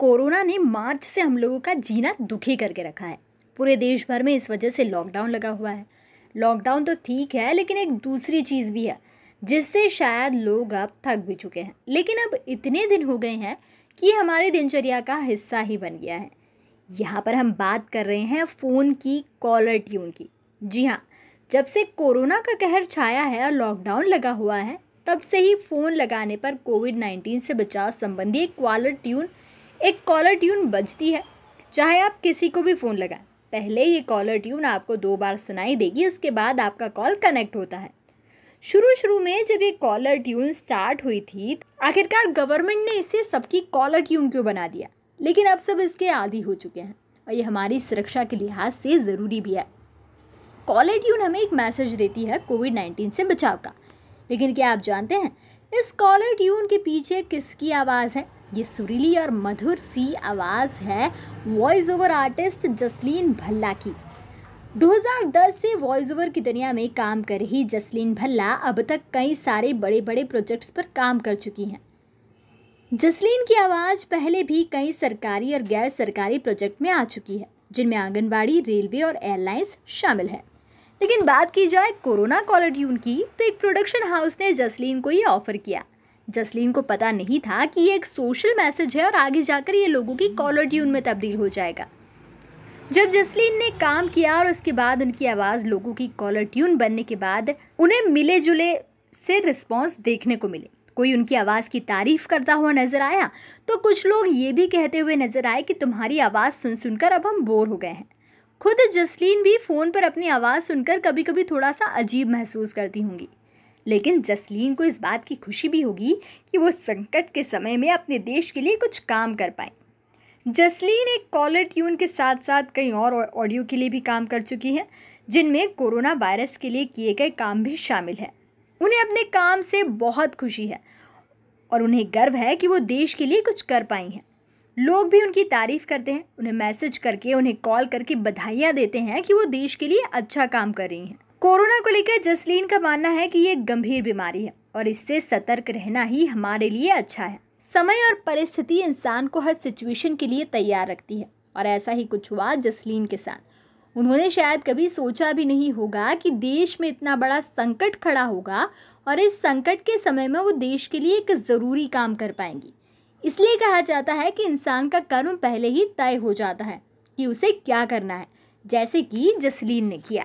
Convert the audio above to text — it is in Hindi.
कोरोना ने मार्च से हम लोगों का जीना दुखी करके रखा है। पूरे देश भर में इस वजह से लॉकडाउन लगा हुआ है। लॉकडाउन तो ठीक है, लेकिन एक दूसरी चीज़ भी है, जिससे शायद लोग अब थक भी चुके हैं। लेकिन अब इतने दिन हो गए हैं कि हमारे दिनचर्या का हिस्सा ही बन गया है। यहाँ पर हम बात कर रहे हैं फ़ोन की कॉलर ट्यून की। जी हाँ जब से कोरोना का कहर छाया है और लॉकडाउन लगा हुआ है, तब से ही फ़ोन लगाने पर कोविड नाइन्टीन से बचाव संबंधी एक कॉलर ट्यून एक कॉलर ट्यून बजती है। चाहे आप किसी को भी फ़ोन लगाएँ, पहले ये कॉलर ट्यून आपको दो बार सुनाई देगी, उसके बाद आपका कॉल कनेक्ट होता है। शुरू शुरू में जब ये कॉलर ट्यून स्टार्ट हुई थी, आखिरकार गवर्नमेंट ने इसे सबकी कॉलर ट्यून क्यों बना दिया? लेकिन अब सब इसके आदि हो चुके हैं और ये हमारी सुरक्षा के लिहाज से ज़रूरी भी है। कॉलर ट्यून हमें एक मैसेज देती है कोविड नाइन्टीन से बचाव का। लेकिन क्या आप जानते हैं, इस कॉलर ट्यून के पीछे किसकी आवाज़ है? ये सुरीली और मधुर सी आवाज़ है voice over artist Jasleen Bhalla की। 2010 से वॉइस ओवर की दुनिया में काम कर रही जसलीन भल्ला अब तक कई सारे बड़े बड़े प्रोजेक्ट्स पर काम कर चुकी हैं। जसलीन की आवाज़ पहले भी कई सरकारी और गैर सरकारी प्रोजेक्ट में आ चुकी है, जिनमें आंगनबाड़ी, रेलवे और एयरलाइंस शामिल है। लेकिन बात की जाए कोरोना कॉलर ट्यून की तो एक प्रोडक्शन हाउस ने जसलीन को ये ऑफ़र किया। जसलीन को पता नहीं था कि ये एक सोशल मैसेज है और आगे जाकर ये लोगों की कॉलर ट्यून में तब्दील हो जाएगा। जब जसलीन ने काम किया और उसके बाद उनकी आवाज़ लोगों की कॉलर ट्यून बनने के बाद उन्हें मिले जुले से रिस्पॉन्स देखने को मिले। कोई उनकी आवाज़ की तारीफ़ करता हुआ नज़र आया तो कुछ लोग ये भी कहते हुए नज़र आए कि तुम्हारी आवाज़ सुन सुनकर अब हम बोर हो गए हैं। खुद जसलीन भी फ़ोन पर अपनी आवाज़ सुनकर कभी कभी थोड़ा सा अजीब महसूस करती होंगी। लेकिन जसलीन को इस बात की खुशी भी होगी कि वो संकट के समय में अपने देश के लिए कुछ काम कर पाए। जसलीन एक कॉलर ट्यून के साथ साथ कई और ऑडियो के लिए भी काम कर चुकी हैं, जिनमें कोरोना वायरस के लिए किए गए काम भी शामिल है। उन्हें अपने काम से बहुत खुशी है और उन्हें गर्व है कि वो देश के लिए कुछ कर पाई हैं। लोग भी उनकी तारीफ़ करते हैं, उन्हें मैसेज करके, उन्हें कॉल करके बधाइयाँ देते हैं कि वो देश के लिए अच्छा काम कर रही हैं। कोरोना को लेकर जसलीन का मानना है कि ये गंभीर बीमारी है और इससे सतर्क रहना ही हमारे लिए अच्छा है। समय और परिस्थिति इंसान को हर सिचुएशन के लिए तैयार रखती है और ऐसा ही कुछ हुआ जसलीन के साथ। उन्होंने शायद कभी सोचा भी नहीं होगा कि देश में इतना बड़ा संकट खड़ा होगा और इस संकट के समय में वो देश के लिए एक ज़रूरी काम कर पाएँगी। इसलिए कहा जाता है कि इंसान का कर्म पहले ही तय हो जाता है कि उसे क्या करना है, जैसे कि जसलीन ने किया।